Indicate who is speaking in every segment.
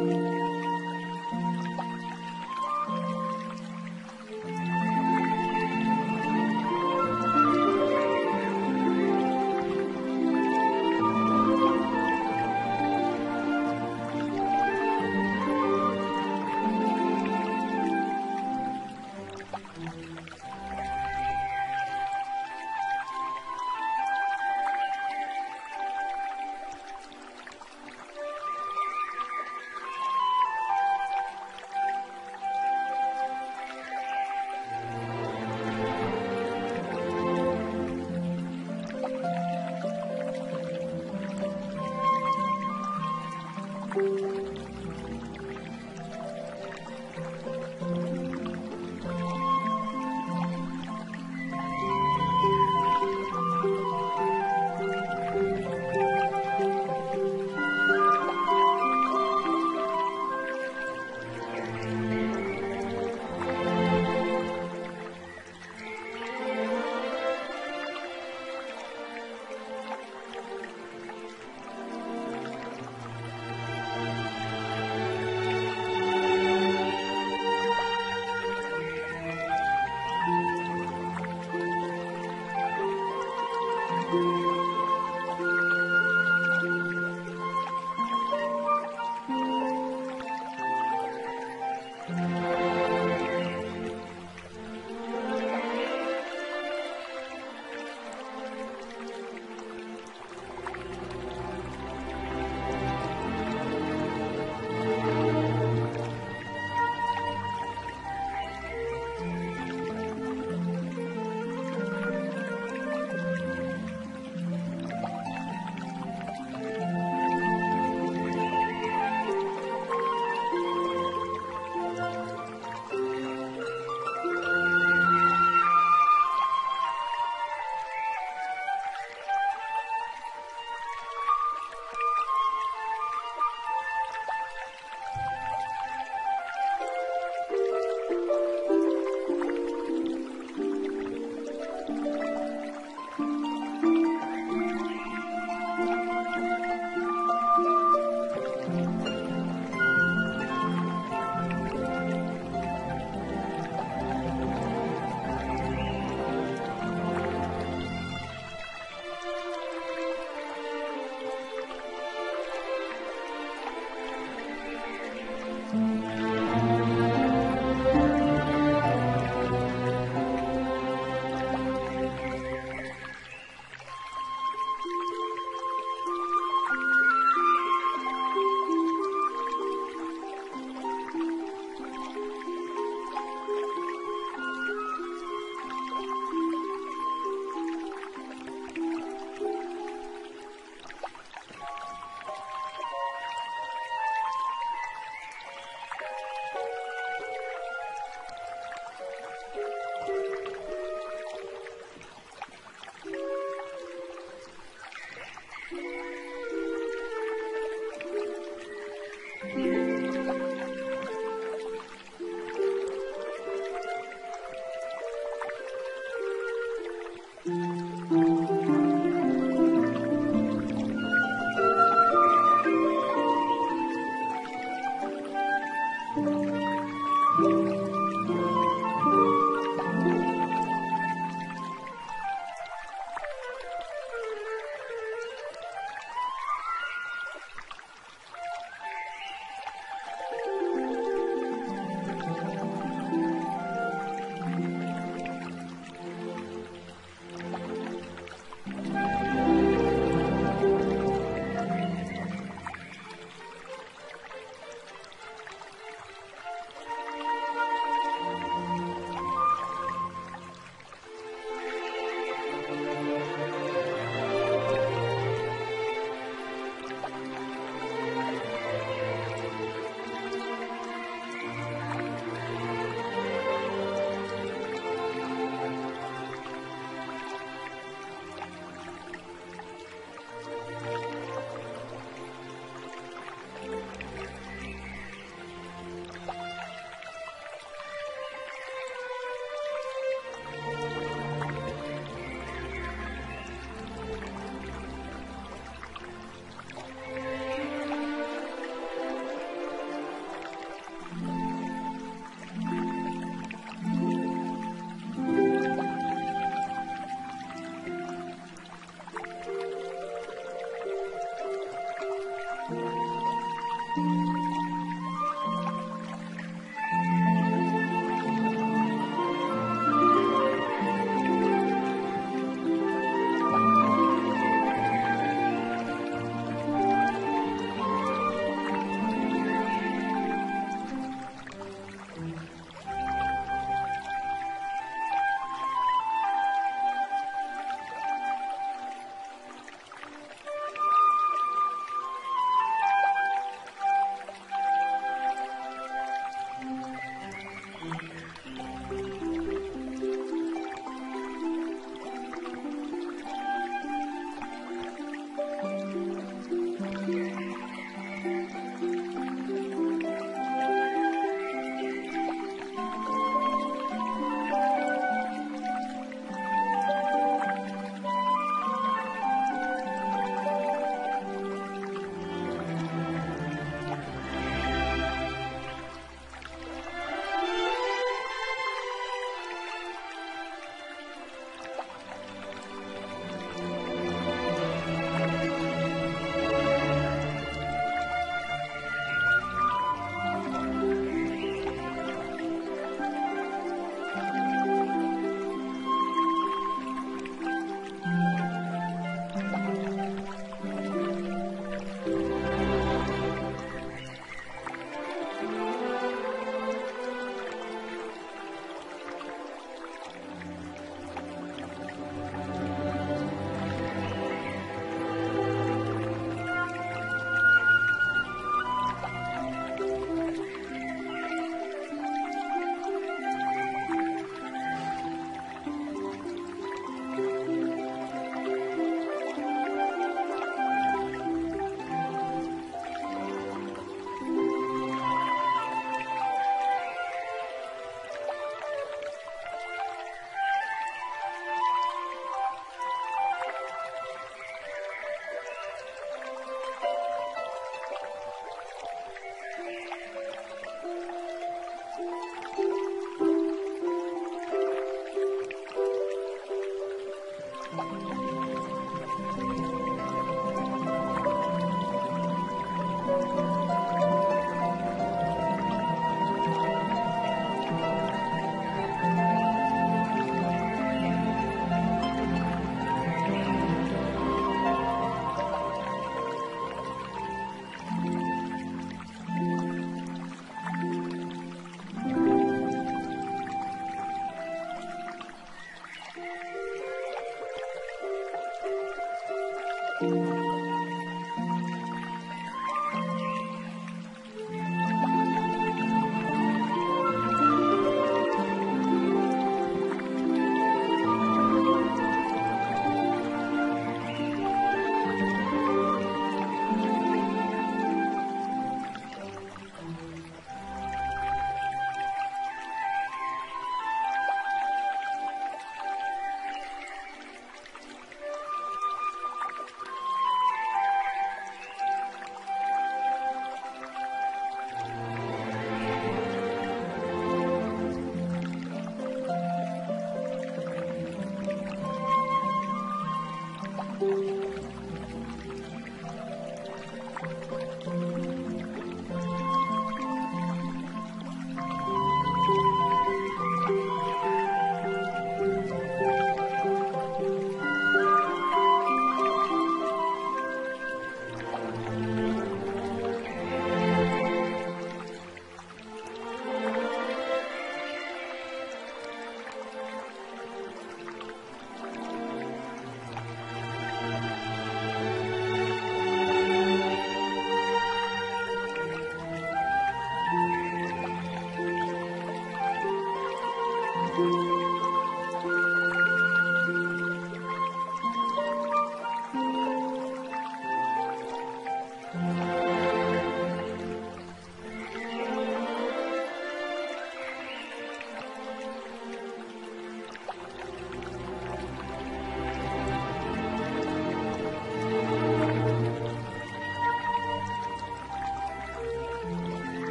Speaker 1: Amen.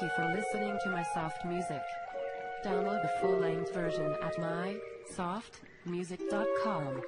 Speaker 1: You for listening to my soft music. Download the full-length version at mysoftmusic.com.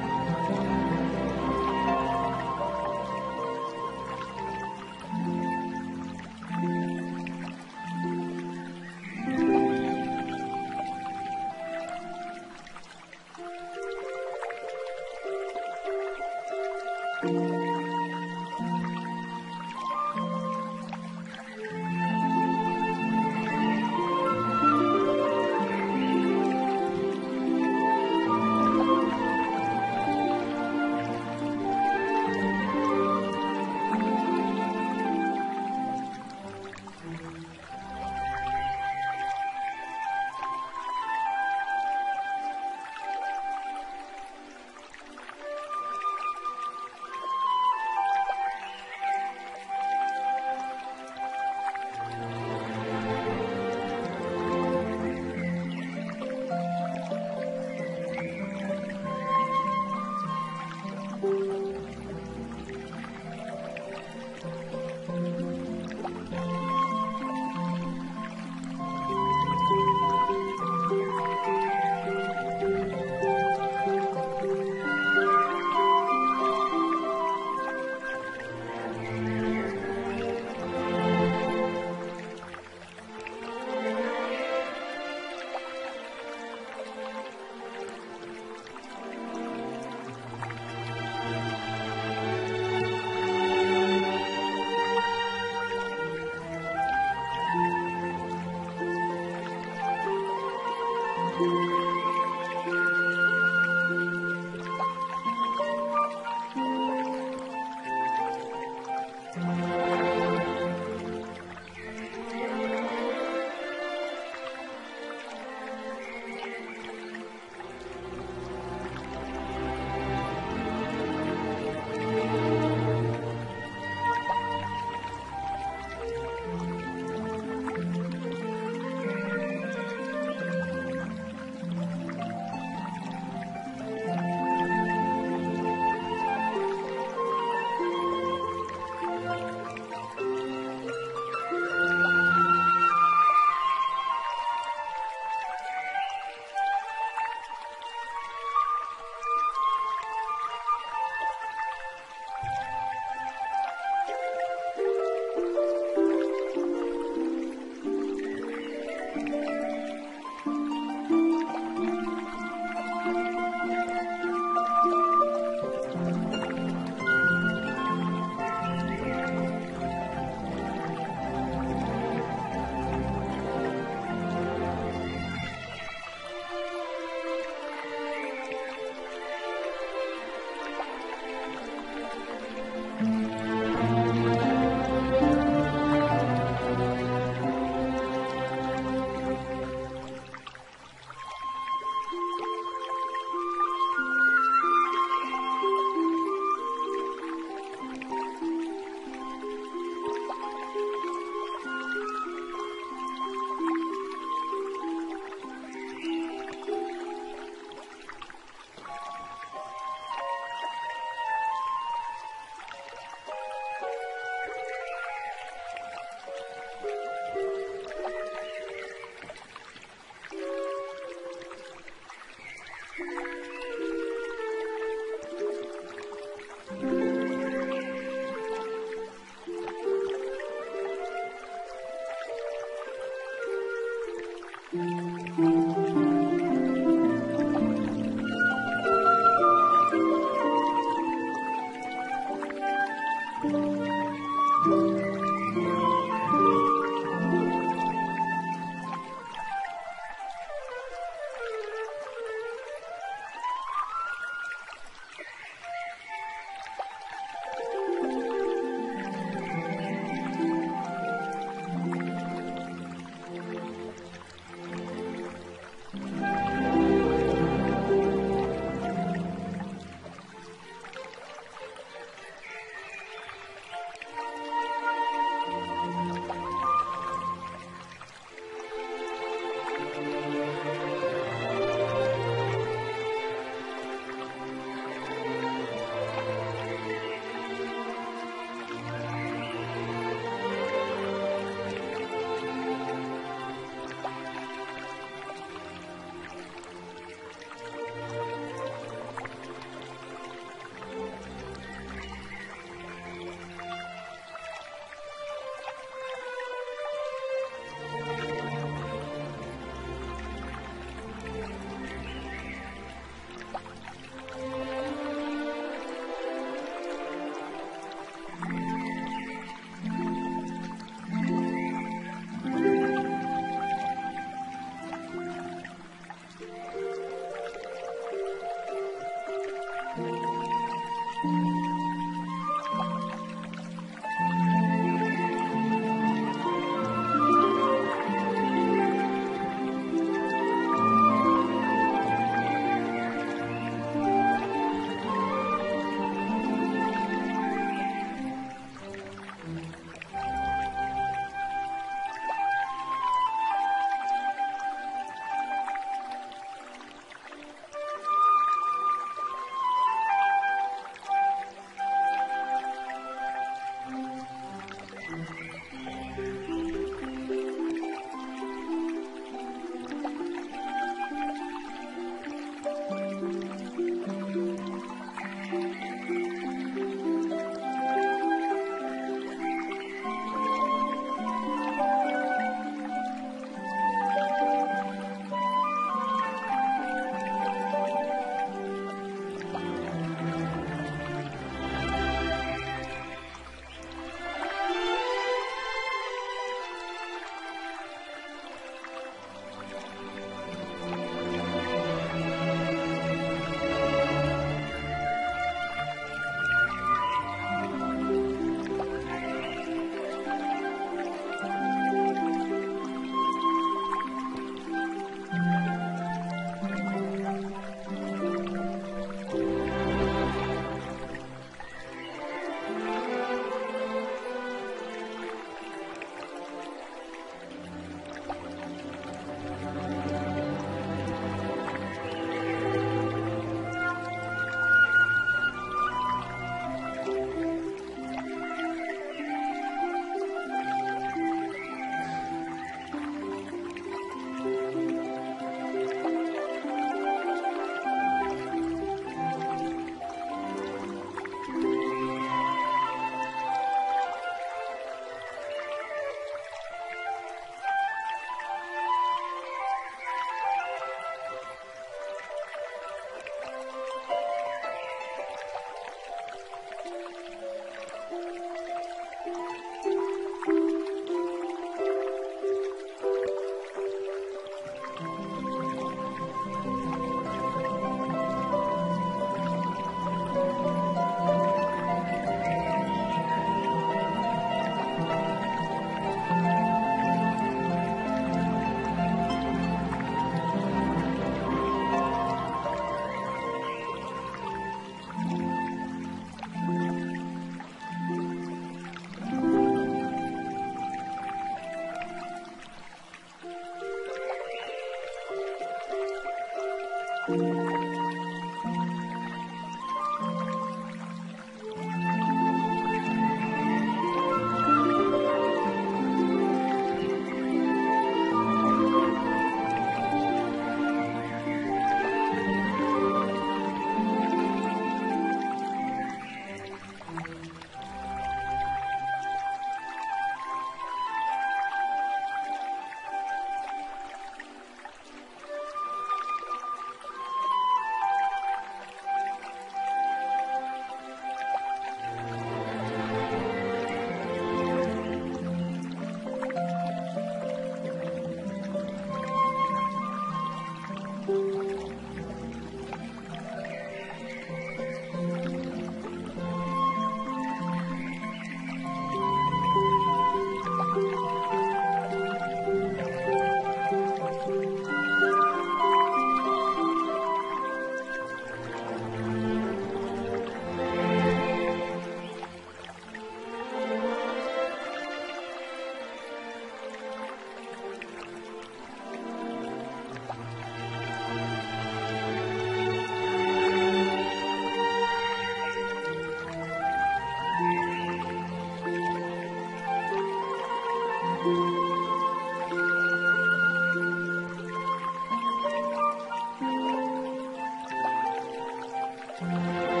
Speaker 2: Thank